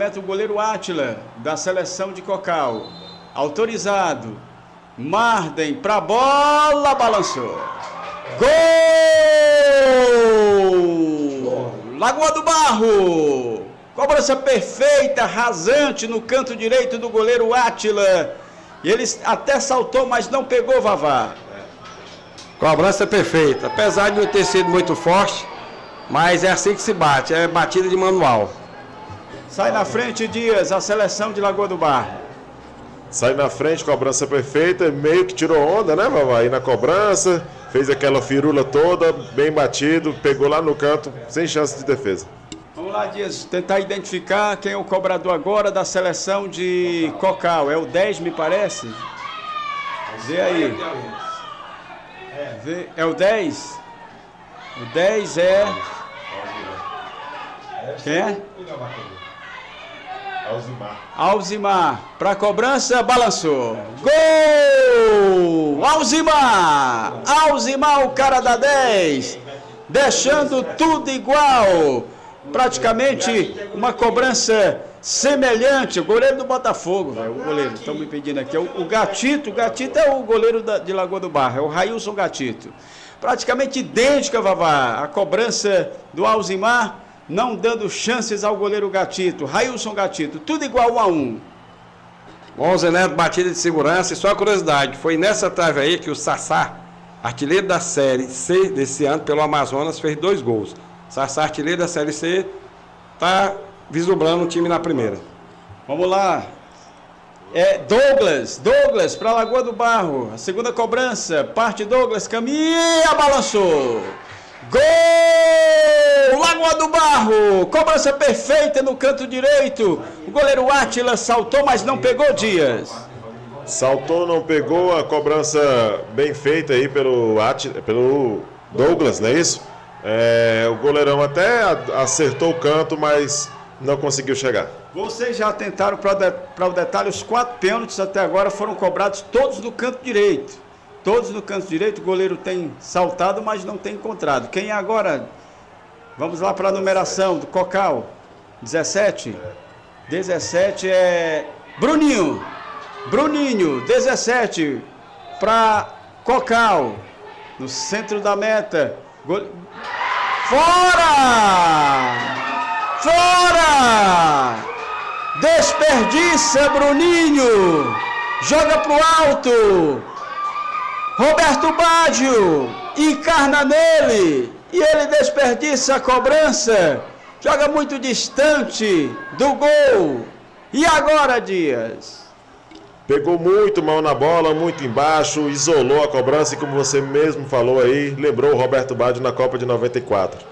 meta o goleiro Átila, da seleção de Cocal. Autorizado. Marden pra bola, balançou. Gol! Lagoa do Barro. Cobrança perfeita, rasante no canto direito do goleiro Átila. Ele até saltou, mas não pegou Vavá. Cobrança perfeita. Apesar de não ter sido muito forte, mas é assim que se bate, é batida de manual. Sai na frente, Dias, a seleção de Lagoa do Barro. Sai na frente, cobrança perfeita, meio que tirou onda, né, Vavá? Aí na cobrança, fez aquela firula toda, bem batido, pegou lá no canto, sem chance de defesa. Vamos lá, Dias, tentar identificar quem é o cobrador agora da seleção de Cocal. É o 10, me parece? Vê aí. Vê, é o 10? O 10 é. Quem é? Alzimar. Alzimar. Para cobrança, balançou. Gol! Alzimar! Alzimar, o cara da 10. Deixando tudo igual. Praticamente uma cobrança semelhante. O goleiro do Botafogo, velho. O goleiro, estão me pedindo aqui. O, o Gatito, o Gatito é o goleiro da, de Lagoa do Barro, é o Railson Gatito. Praticamente idêntica, Vavá. A cobrança do Alzimar não dando chances ao goleiro Gatito, Railson Gatito, tudo igual um a um. Bom, Zé Neto, batida de segurança. E só a curiosidade, foi nessa trave aí que o Sassá, artilheiro da Série C desse ano pelo Amazonas, fez dois gols. Sassá, artilheiro da Série C, está vislumbrando o time na primeira. Vamos lá. É Douglas, Douglas para Lagoa do Barro. A segunda cobrança, parte Douglas, caminha, balançou. Gol! Do Barro! Cobrança perfeita no canto direito. O goleiro Átila saltou, mas não pegou Dias. Saltou, não pegou, a cobrança bem feita aí pelo, Átila, pelo Douglas, não é isso? É, o goleirão até acertou o canto, mas não conseguiu chegar. Vocês já tentaram para o detalhe, os quatro pênaltis até agora foram cobrados todos no canto direito. Todos no canto direito, o goleiro tem saltado, mas não tem encontrado. Quem é agora? Vamos lá para a numeração do Cocal. 17. 17 é Bruninho. Bruninho, 17 para Cocal. No centro da meta. Fora! Fora! Desperdiça, Bruninho! Joga pro alto! Roberto Baggio encarna nele e ele desperdiça a cobrança, joga muito distante do gol. E agora, Dias? Pegou muito mão na bola, muito embaixo, isolou a cobrança e como você mesmo falou aí, lembrou o Roberto Baggio na Copa de 94.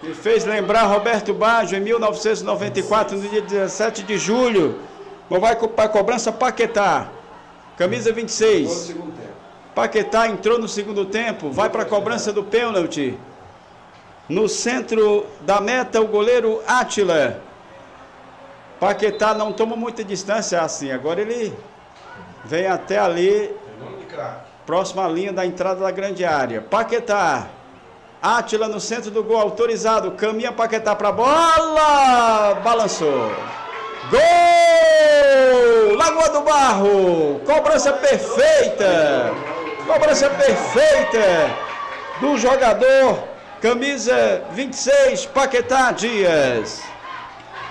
Me fez lembrar Roberto Baggio em 1994, no dia 17 de julho. Vai para a cobrança Paquetá, camisa 26. Paquetá entrou no segundo tempo, vai para a cobrança do pênalti. No centro da meta, o goleiro Átila. Paquetá não toma muita distância assim. Agora ele vem até ali, próxima linha da entrada da grande área. Paquetá. Átila no centro do gol, autorizado. Caminha Paquetá para a bola. Balançou. Gol! Lagoa do Barro. Cobrança perfeita. Cobrança perfeita do jogador, camisa 26, Paquetá Dias.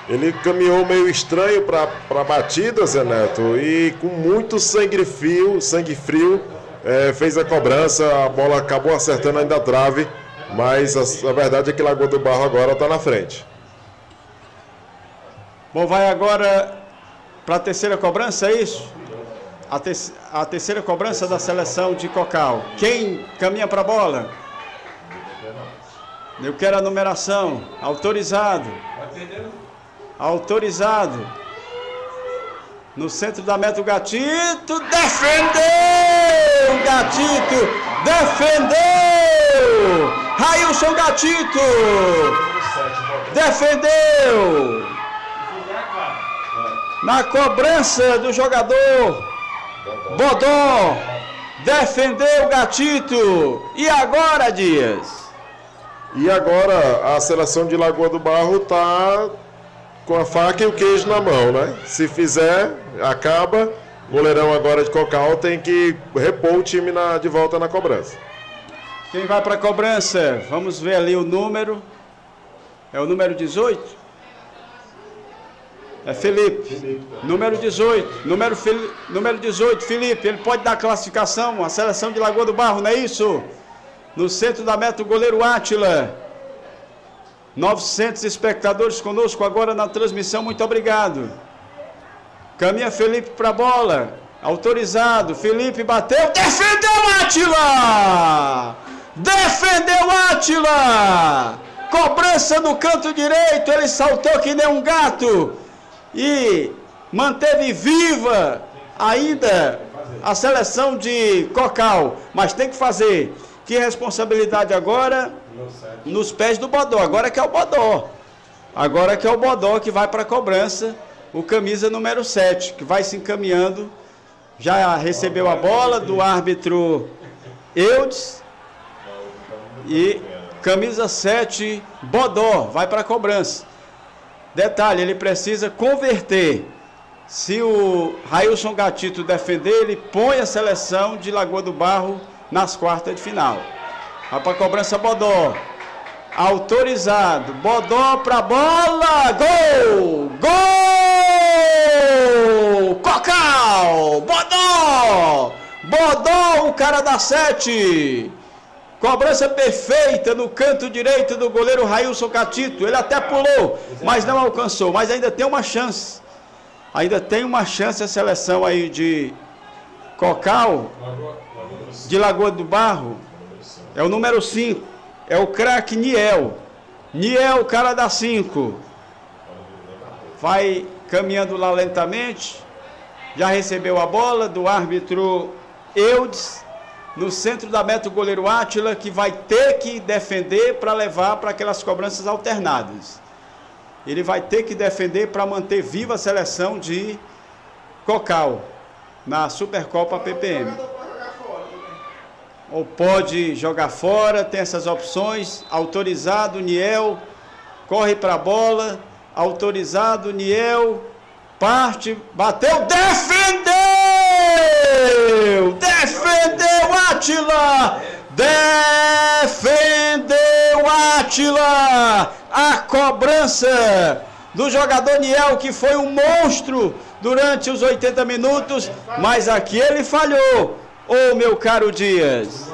Ele caminhou meio estranho para a batida, Zé Neto, e com muito sangue frio, sangue frio, é, fez a cobrança, a bola acabou acertando ainda a trave, mas a, a verdade é que Lagoa do Barro agora está na frente. Bom, vai agora para a terceira cobrança, é isso? A, te a terceira cobrança da seleção de Cocal. Quem caminha para a bola? Eu quero a numeração. Autorizado. Autorizado. No centro da meta o Gatito. Defendeu! Gatito! Defendeu! Railson Gatito! Defendeu! Na cobrança do jogador Bodó defendeu o gatito. E agora, Dias? E agora a seleção de Lagoa do Barro está com a faca e o queijo na mão, né? Se fizer, acaba. O goleirão agora de Cocal tem que repor o time na, de volta na cobrança. Quem vai para a cobrança? Vamos ver ali o número. É o número 18? É Felipe. Felipe. Número 18. Número, Fili... número 18, Felipe. Ele pode dar classificação. A seleção de Lagoa do Barro, não é isso? No centro da meta, o goleiro Átila. 900 espectadores conosco agora na transmissão. Muito obrigado. Caminha Felipe para a bola. Autorizado. Felipe bateu. Defendeu Átila! Defendeu Átila! Cobrança no canto direito. Ele saltou que nem um gato. E manteve viva ainda a seleção de Cocal. Mas tem que fazer. Que responsabilidade agora? Nos pés do Bodó. Agora que é o Bodó. Agora que é o Bodó que vai para a cobrança o camisa número 7, que vai se encaminhando. Já recebeu a bola do árbitro Eudes. E camisa 7, Bodó, vai para a cobrança. Detalhe, ele precisa converter. Se o Railson Gatito defender, ele põe a seleção de Lagoa do Barro nas quartas de final. Vai para cobrança Bodó. Autorizado. Bodó para bola. Gol! Gol! Cocal! Bodó! Bodó, o cara da sete. Cobrança perfeita no canto direito do goleiro Railson Catito. Ele até pulou, mas não alcançou. Mas ainda tem uma chance. Ainda tem uma chance a seleção aí de Cocal, de Lagoa do Barro. É o número 5. É o craque Niel. Niel, cara da 5. Vai caminhando lá lentamente. Já recebeu a bola do árbitro Eudes. No centro da meta o goleiro Átila, que vai ter que defender para levar para aquelas cobranças alternadas. Ele vai ter que defender para manter viva a seleção de Cocal na Supercopa PPM ou pode jogar fora, tem essas opções. Autorizado, Niel, corre para a bola. Autorizado, Niel, parte, bateu, defendeu! Defendeu Atila! Defendeu Atila! A cobrança do jogador Niel, que foi um monstro durante os 80 minutos, mas aqui ele falhou Ô meu caro Dias.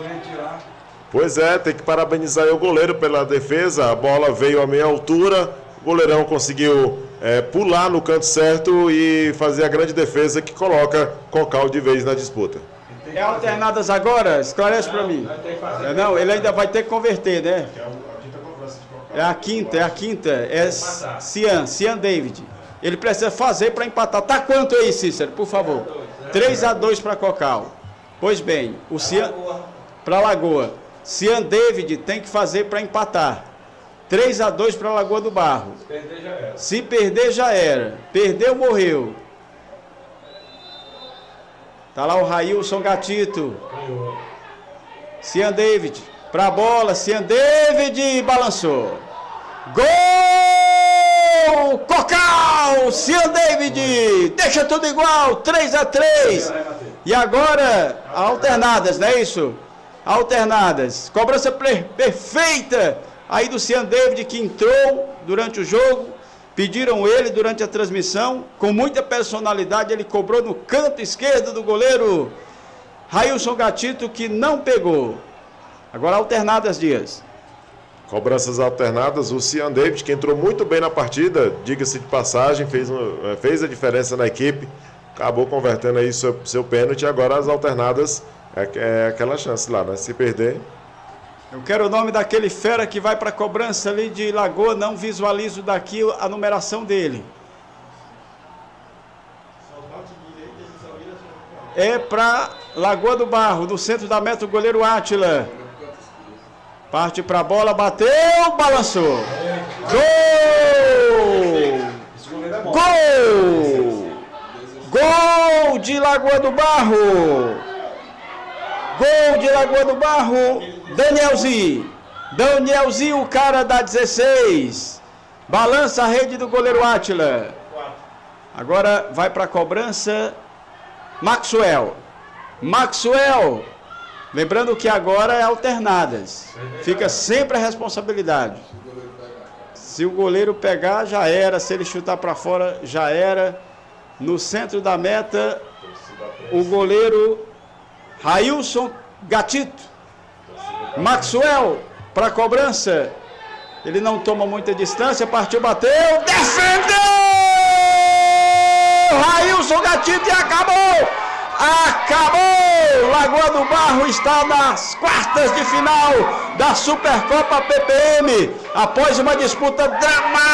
Pois é, tem que parabenizar o goleiro pela defesa. A bola veio a meia altura, o goleirão conseguiu é, pular no canto certo e fazer a grande defesa que coloca Cocal de vez na disputa. É alternadas agora? Esclarece para mim. É, não, ele ainda vai ter que converter, né? É a quinta, é a quinta. É Cian, Cian David. Ele precisa fazer para empatar. Tá quanto aí, Cícero, por favor? 3 a 2 para Cocal. Pois bem, o Cian. Para Lagoa. Cian David tem que fazer para empatar. 3 a 2 para Lagoa do Barro. Se perder já era. Se perder já era. Perdeu, morreu. Tá lá o Railson Gatito. Cian David. Para a bola. Cian David balançou. Gol! Cocal! Cian David. Deixa tudo igual. 3 a 3 e agora, alternadas, não é isso? Alternadas. Cobrança perfeita aí do Cian David que entrou durante o jogo. Pediram ele durante a transmissão. Com muita personalidade, ele cobrou no canto esquerdo do goleiro Railson Gatito, que não pegou. Agora alternadas, Dias. Cobranças alternadas, o Cian David, que entrou muito bem na partida, diga-se de passagem, fez, uma, fez a diferença na equipe acabou convertendo aí seu, seu pênalti. Agora as alternadas é, é, aquela chance lá, né? Se perder. Eu quero o nome daquele fera que vai para a cobrança ali de Lagoa. Não visualizo daqui a numeração dele. É para Lagoa do Barro, do centro da meta, o goleiro Átila. Parte para a bola, bateu, balançou. Gol! Gol! Gol de Lagoa do Barro. Gol de Lagoa do Barro. Danielzinho. Danielzinho, o cara da 16. Balança a rede do goleiro Átila. Agora vai para a cobrança Maxwell. Maxwell. Lembrando que agora é alternadas. Fica sempre a responsabilidade. Se o goleiro pegar, já era. Se ele chutar para fora, já era. No centro da meta, o goleiro Railson Gatito. Maxwell para cobrança. Ele não toma muita distância, partiu, bateu, defendeu! Railson Gatito e acabou! Acabou! Lagoa do Barro está nas quartas de final da Supercopa PPM após uma disputa dramática.